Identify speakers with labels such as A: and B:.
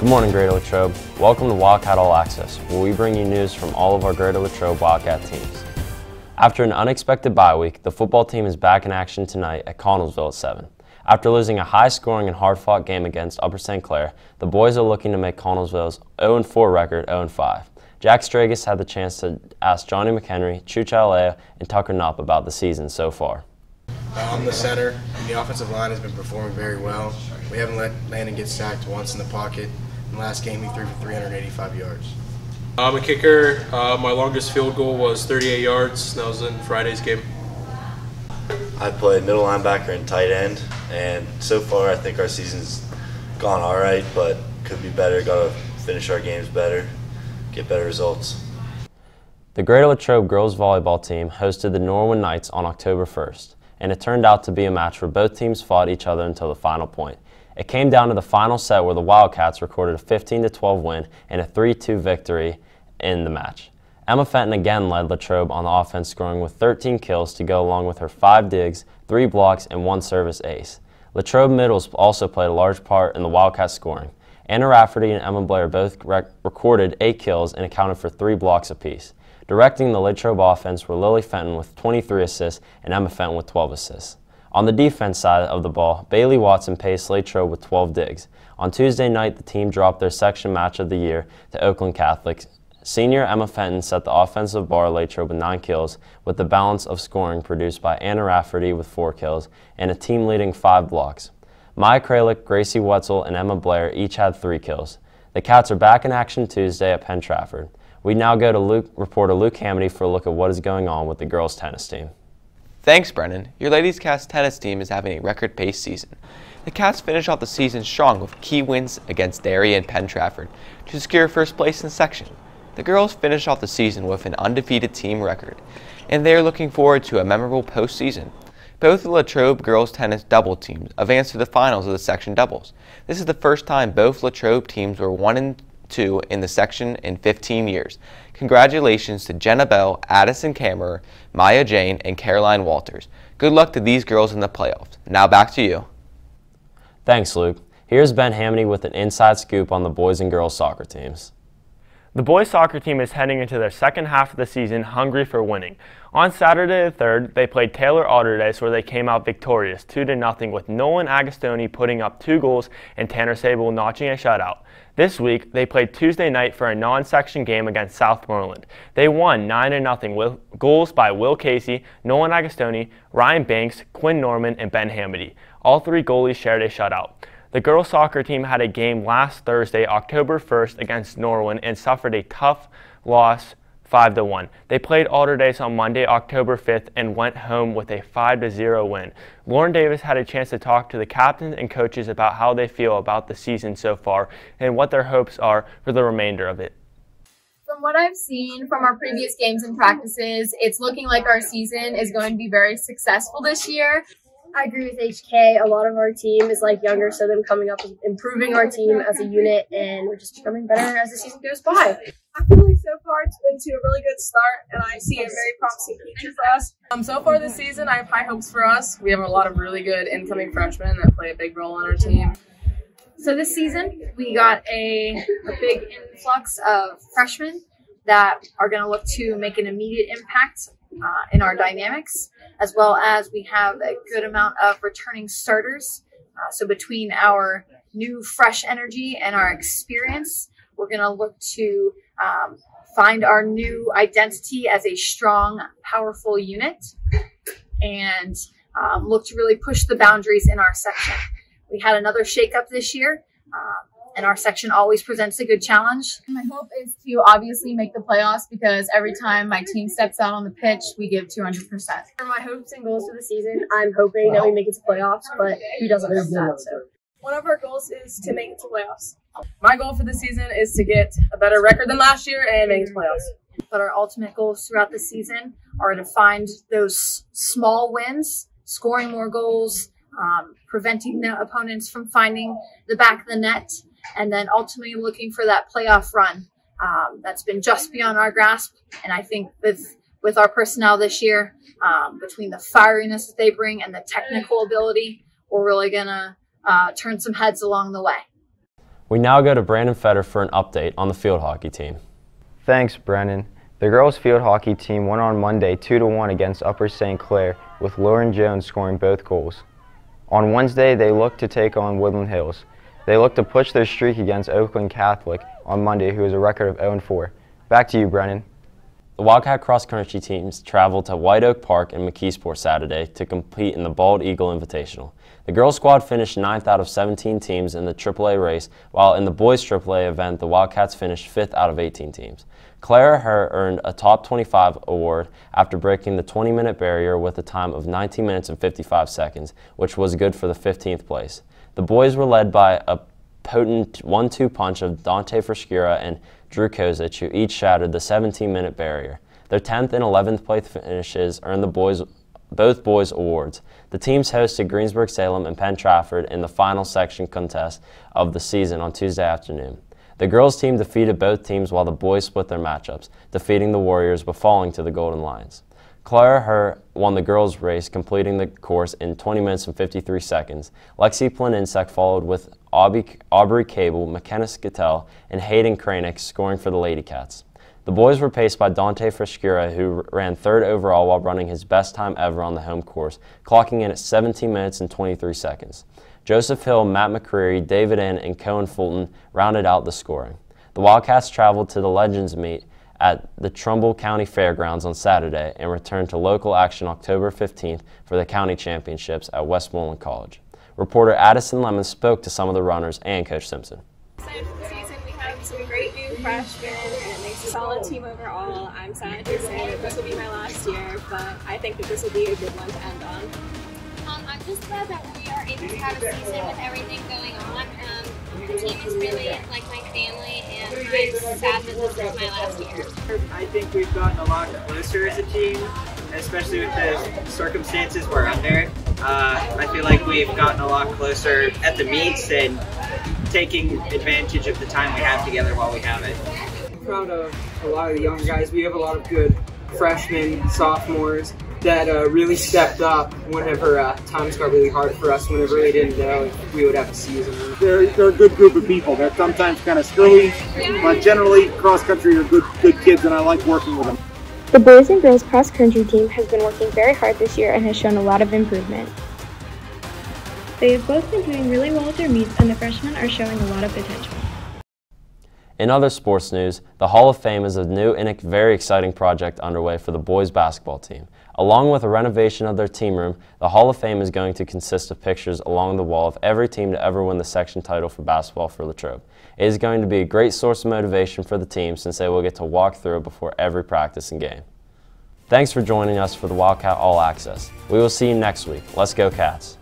A: Good morning, Greater Latrobe. Welcome to Wildcat All Access, where we bring you news from all of our Greater Latrobe Wildcat teams. After an unexpected bye week, the football team is back in action tonight at Connellsville at 7. After losing a high-scoring and hard-fought game against Upper St. Clair, the boys are looking to make Connellsville's 0-4 record 0-5. Jack Stragus had the chance to ask Johnny McHenry, Chucha Alea, and Tucker Knopp about the season so far.
B: Uh, I'm the center, and the offensive line has been performing very well. We haven't let Landon get sacked once in the pocket. In last game, he threw for 385 yards.
C: I'm a kicker. Uh, my longest field goal was 38 yards. That was in Friday's game.
D: I play middle linebacker and tight end, and so far I think our season's gone all right, but could be better. Got to finish our games better, get better results.
A: The Greater Latrobe girls volleyball team hosted the Norwin Knights on October 1st, and it turned out to be a match where both teams fought each other until the final point. It came down to the final set where the Wildcats recorded a 15 12 win and a 3 2 victory in the match. Emma Fenton again led Latrobe on the offense, scoring with 13 kills to go along with her five digs, three blocks, and one service ace. Latrobe Middles also played a large part in the Wildcat scoring. Anna Rafferty and Emma Blair both rec recorded eight kills and accounted for three blocks apiece. Directing the Latrobe offense were Lily Fenton with 23 assists and Emma Fenton with 12 assists. On the defense side of the ball, Bailey Watson paced Latrobe with 12 digs. On Tuesday night, the team dropped their section match of the year to Oakland Catholic. Senior Emma Fenton set the offensive bar Latrobe with 9 kills, with the balance of scoring produced by Anna Rafferty with 4 kills and a team-leading 5 blocks. Maya Kralik, Gracie Wetzel, and Emma Blair each had 3 kills. The Cats are back in action Tuesday at Penn Trafford. We now go to Luke, reporter Luke Hamity for a look at what is going on with the girls' tennis team.
E: Thanks, Brennan. Your Ladies Cats tennis team is having a record-paced season. The Cats finish off the season strong with key wins against Derry and Penn Trafford to secure first place in section. The girls finish off the season with an undefeated team record, and they are looking forward to a memorable postseason. Both the Latrobe girls tennis double teams advanced to the finals of the section doubles. This is the first time both Latrobe teams were 1 and 2 in the section in 15 years. Congratulations to Jenna Bell, Addison Kammerer, Maya Jane, and Caroline Walters. Good luck to these girls in the playoffs. Now back to you.
A: Thanks, Luke. Here's Ben Hamney with an inside scoop on the boys and girls soccer teams.
F: The boys soccer team is heading into their second half of the season hungry for winning. On Saturday the 3rd, they played Taylor Allderdice where they came out victorious 2-0 with Nolan Agostoni putting up two goals and Tanner Sable notching a shutout. This week, they played Tuesday night for a non-section game against Southmoreland. They won 9-0 with goals by Will Casey, Nolan Agostoni, Ryan Banks, Quinn Norman, and Ben Hamady. All three goalies shared a shutout. The girls soccer team had a game last Thursday, October 1st against Norwin and suffered a tough loss 5 to 1. They played Allderdice on Monday, October 5th and went home with a 5 to 0 win. Lauren Davis had a chance to talk to the captains and coaches about how they feel about the season so far and what their hopes are for the remainder of it.
G: From what I've seen from our previous games and practices, it's looking like our season is going to be very successful this year.
H: I agree with HK. A lot of our team is like younger, so them coming up, improving our team as a unit, and we're just becoming better as the season goes by.
I: I feel like so far it's been to a really good start, and I see a very promising future for us.
J: Um, so far this season, I have high hopes for us. We have a lot of really good incoming freshmen that play a big role on our team.
G: So this season, we got a, a big influx of freshmen that are going to look to make an immediate impact uh, in our dynamics, as well as we have a good amount of returning starters. Uh, so between our new fresh energy and our experience, we're going to look to um, find our new identity as a strong, powerful unit and um, look to really push the boundaries in our section. We had another shakeup this year. Um, and our section always presents a good challenge.
K: My hope is to obviously make the playoffs because every time my team steps out on the pitch, we give 200%.
H: For my hopes and goals for the season, I'm hoping that we make it to playoffs, but who doesn't hope that? So.
I: One of our goals is to make it to playoffs.
J: My goal for the season is to get a better record than last year and make it to playoffs.
G: But our ultimate goals throughout the season are to find those small wins, scoring more goals, um, preventing the opponents from finding the back of the net, and then ultimately looking for that playoff run um, that's been just beyond our grasp. And I think with with our personnel this year, um, between the fieriness that they bring and the technical ability, we're really gonna uh, turn some heads along the way.
A: We now go to Brandon Fetter for an update on the field hockey team.
L: Thanks, Brennan. The girls field hockey team won on Monday two to one against Upper St. Clair, with Lauren Jones scoring both goals. On Wednesday, they look to take on Woodland Hills. They look to push their streak against Oakland Catholic on Monday, who has a record of 0-4. Back to you, Brennan.
A: The Wildcat cross country teams traveled to White Oak Park in McKeesport Saturday to compete in the Bald Eagle Invitational. The girls squad finished 9th out of 17 teams in the AAA race, while in the boys AAA event, the Wildcats finished 5th out of 18 teams. Clara Herr earned a top 25 award after breaking the 20 minute barrier with a time of 19 minutes and 55 seconds, which was good for the 15th place. The boys were led by a potent 1 2 punch of Dante Frescura and Drew Kozic, who each shattered the 17 minute barrier. Their 10th and 11th place finishes earned the boys both boys awards. The teams hosted Greensburg Salem and Penn Trafford in the final section contest of the season on Tuesday afternoon. The girls team defeated both teams while the boys split their matchups, defeating the Warriors but falling to the Golden Lions. Clara Herr won the girls' race, completing the course in 20 minutes and 53 seconds. Lexi Planinsek followed with Aubrey, Aubrey Cable, McKenna Skattel, and Hayden Kranick scoring for the Lady Cats. The boys were paced by Dante Frescura, who ran third overall while running his best time ever on the home course, clocking in at 17 minutes and 23 seconds. Joseph Hill, Matt McCreary, David N., and Cohen Fulton rounded out the scoring. The Wildcats traveled to the Legends meet at the Trumbull County Fairgrounds on Saturday and return to local action October 15th for the county championships at Westmoreland College. Reporter Addison Lemon spoke to some of the runners and Coach Simpson.
M: Season, we have some great new freshmen and it makes a solid team overall. I'm sad to say that this will be my last year, but I think that this will be a good one to end on.
N: Um, I'm just glad that we are able to have a season with everything going on. Um, the team is really like my family, and I'm sad that this is my last year.
O: I think we've gotten a lot closer as a team, especially with the circumstances we're under. Uh, I feel like we've gotten a lot closer at the meets and taking advantage of the time we have together while we have it.
P: I'm proud of a lot of the young guys. We have a lot of good freshmen, sophomores, that uh, really stepped up whenever uh, times got really hard for us, whenever we didn't know if we would have a season.
Q: They're, they're a good group of people. They're sometimes kind of screwy, but generally cross country are good, good kids and I like working with them.
R: The boys and girls cross country team has been working very hard this year and has shown a lot of improvement. They have both been doing really well at their meets and the freshmen are showing a lot of potential.
A: In other sports news, the Hall of Fame is a new and very exciting project underway for the boys basketball team. Along with a renovation of their team room, the Hall of Fame is going to consist of pictures along the wall of every team to ever win the section title for basketball for Latrobe. It is going to be a great source of motivation for the team since they will get to walk through it before every practice and game. Thanks for joining us for the Wildcat All Access. We will see you next week. Let's go Cats!